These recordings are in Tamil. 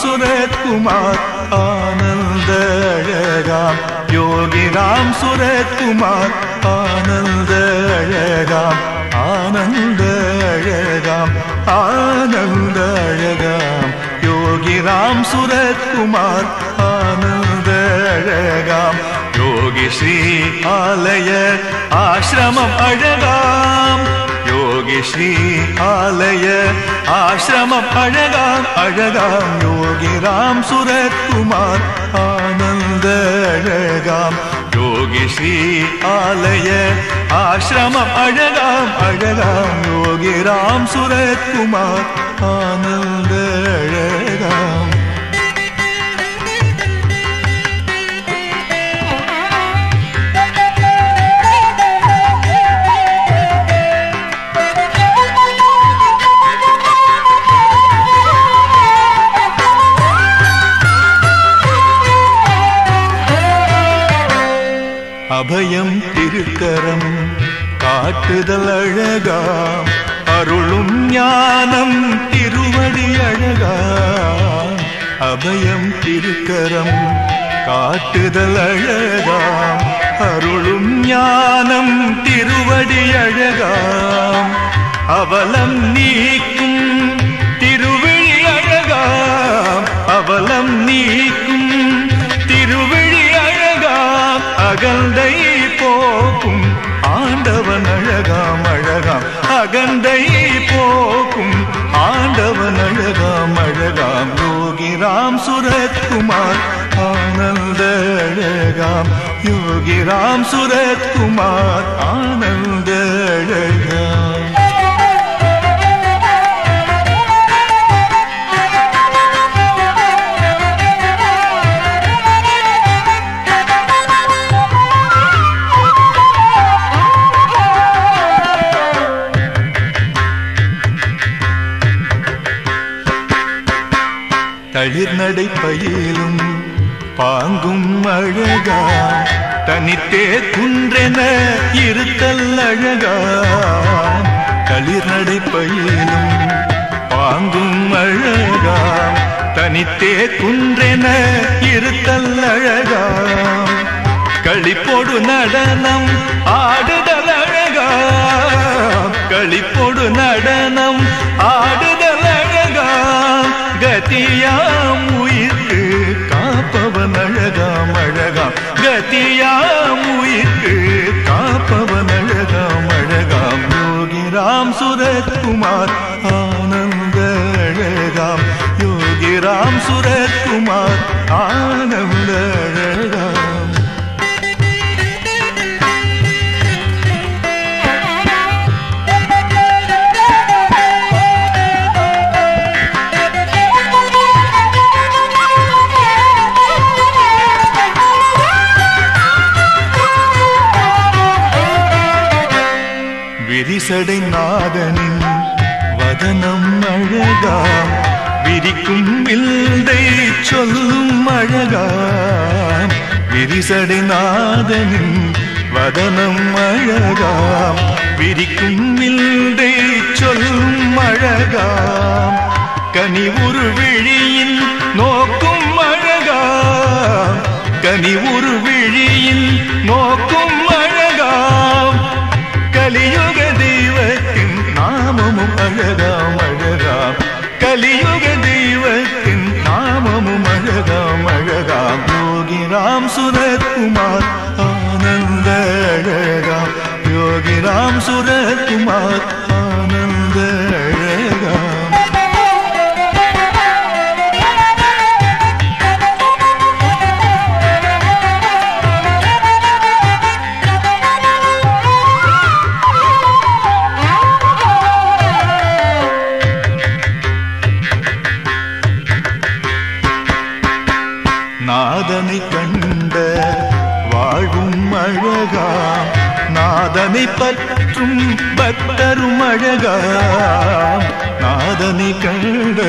சுரத்குமார் ஆனந்த அழகாம் யோகி ராம் சுரத்குமார் ஆனந்த அழகாம் ஆனந்த அழகாம் ஆனந்த அழகாம் யோகி ராம் சுரத்குமார் ஆனந்த அழகாம் யோகி ஸ்ரீ ஆலய ஆசிரமம் அழகாம் யோகி ஸ்ரீ ஆலய ஆசிரமம் அழகாம் அழகாம் யோகி ராம் சுரத்குமார் ஆனந்த அழகாம் யோகி ஸ்ரீ ஆலய ஆசிரமம் அழகாம் அழகாம் யோகி ராம் சுரத்குமார் ஆனந்த அழகாம் அபயம் திருக்கரம் காட்டுதல் அழகா அருளும் ஞானம் திருவடி அழகா அபயம் திருக்கரம் காட்டுதல் அழகா அருளும் ஞானம் திருவடி அழகாம். அவலம் நீக்க ஆண்டவன் அழகாம் அழகாம். அகந்தை போக்கும் ஆண்டவன் அழகாம் அழகாம். யோகிராம் சுரத்குமார் ஆனந்த அழகாம். யோகிராம் சுரத்குமார் ஆனந்த அழகாம். தளிர் நடை பயிலும் பாங்கும் அழகா. தனித்தே குன்றென இருத்தல் அழகா. தளிர் நடை பயிலும் பாங்கும் அழகா. தனித்தே குன்றென இருத்தல் அழகா. களிப்போடு நடனம் ஆடுதல் அழகா. களிப்போடு சுரத்குமார் ஆனந்த அழகாம் யோகிராம் சுரத்குமார் ஆனந்த விரிசடை நாதனின் வதனம் அழகா. விரிக்கும் வில்தை சொல்லும் அழகா. விரிசடை நாதனின் வதனம் அழகாம் விரிக்கும் வில்தை சொல்லும் அழகாம் கனி ஒரு விழியின் யோகி ராம் சுரத்குமார் ஆனந்த அழகாம் யோகி ராம் சுரத்குமார் ஆனந்த பற்றும் பக்தரும் அழகாம். நாதனை கண்ட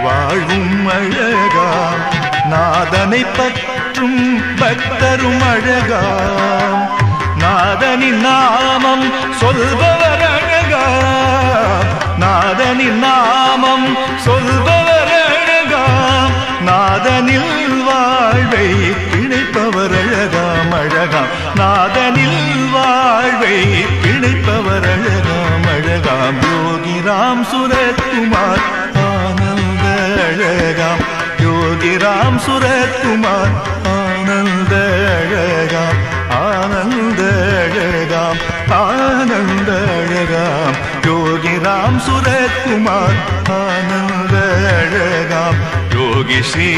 வாழும் அழகாம். நாதனை பற்றும் பக்தரும் அழகாம். நாதனின் நாமம் சொல்பவர் அழகாம். நாதனின் நாமம் சொல்பவர் அழகாம். நாதனில் வாழ்வை கிடைப்பவர் அழகாம் அழகாம். நாத ശരണരാം അഴകാം യോഗിറാം സുരത്കുമാർ ആനന്ദ അഴകാം യോഗിറാം സുരത്കുമാർ ആനന്ദ അഴകാം ആനന്ദ അഴകാം ആനന്ദ അഴകാം യോഗിറാം സുരത്കുമാർ ആനന്ദ അഴകാം യോഗി ശ്രീ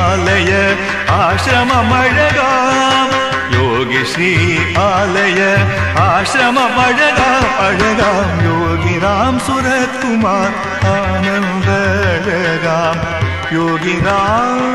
ആലയ ആശ്രമമഴകാം. யோகி ஸ்ரீ ஆலய ஆசிரமம் அழகாம் யோகி ஸ்ரீ ஆலய ஆசிரமம் அழகாம் அழகாம் யோகி ராம்